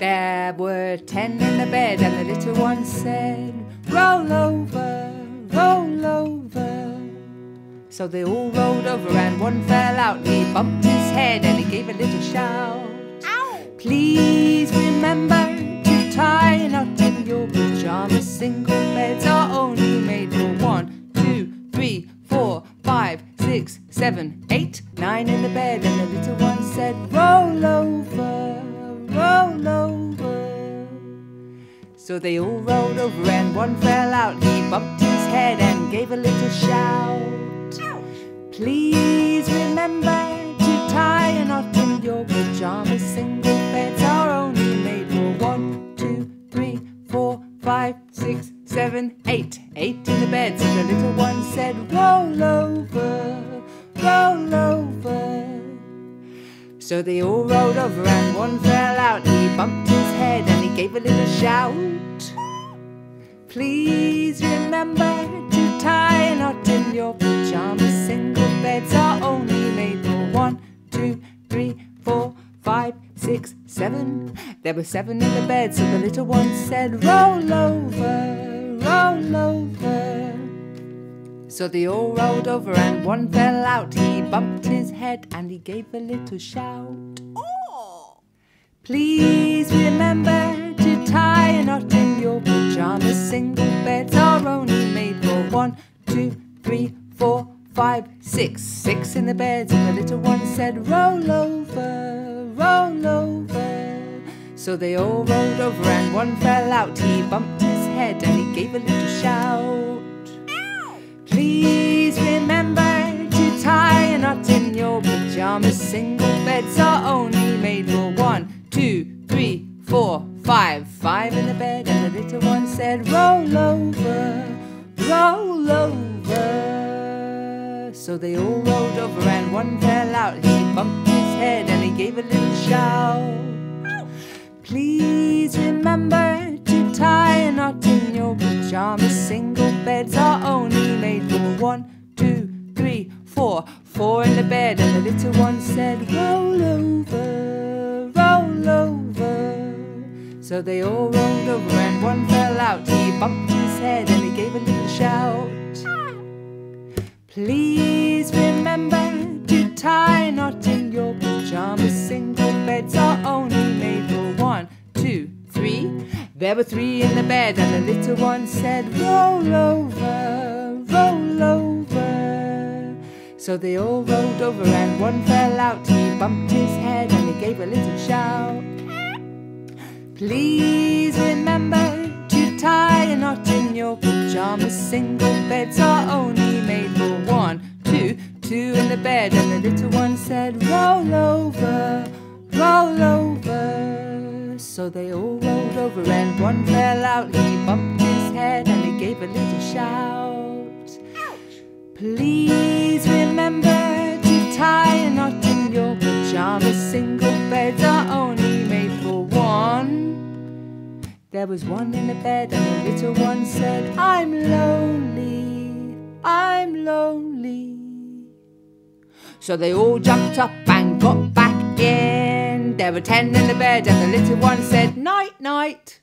There were ten in the bed, and the little one said, Roll over, roll over. So they all rolled over, and one fell out. He bumped his head, and he gave a little shout. Ow! Please remember to tie a knot in your pajamas. Single beds are only made for one, two, three, four, five, six, seven, eight, nine in the bed. And the little one said, Roll over, roll over. So they all rolled over, and one fell out. He bumped his head and gave a little shout. Please remember to tie a knot in your pajamas. Single beds are only made for one, two, three, four, five, six, seven. Eight So they all rolled over and one fell out. He bumped his head and he gave a little shout. Please remember to tie a knot in your pajamas. Single beds are only made for one, two, three, four, five, six, seven. There were seven in the bed, so the little one said, Roll over, roll over. So they all rolled over and one fell out. He bumped his head and he gave a little shout. Oh! Please remember to tie a knot in your pajamas. Single beds are only made for one, two, three, four, five, six. Six in the beds, and the little one said, Roll over, roll over. So they all rolled over, and one fell out. He bumped his head and he gave a little shout. Pajamas. Single beds are only made for one, two, three, four, five. Five in the bed, and the little one said, Roll over, roll over. So they all rolled over, and one fell out. He bumped his head and he gave a little shout. Please remember to tie a knot in your pajamas. Single beds are only made for one, four. Four in the bed, and the little one said, Roll over, roll over. So they all rolled over, and one fell out. He bumped his head and he gave a little shout. Please remember to tie a knot in your pajamas. Single beds are only made for one, two, three. There were three in the bed, and the little one said, Roll over, roll over. So they all rolled over, and one fell out. He bumped his head and he gave a little shout. Please remember to tie a knot in your pajamas. Single beds are only made for one, two, two in the bed. And the little one said, Roll over, roll over. So they all rolled over, and one fell out. He bumped his head and he gave a little shout. Please remember to tie a knot in your pajamas. Single beds are only made for one. There was one in the bed, and the little one said, I'm lonely, I'm lonely. So they all jumped up and got back in. There were ten in the bed, and the little one said, Night, night.